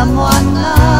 someone else.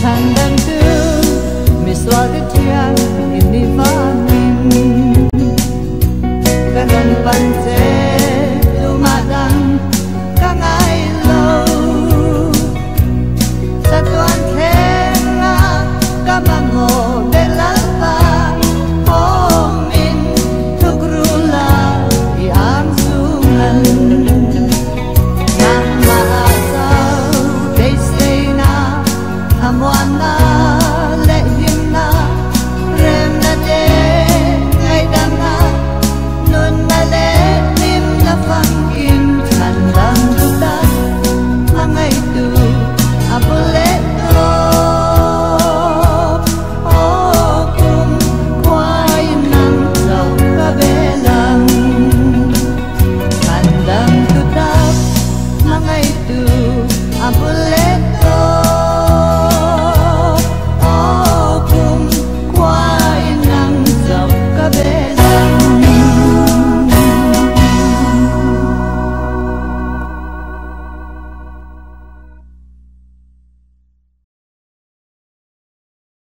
Tandem two, Miss Lauderdale Pandang tetap Mga itu Abulay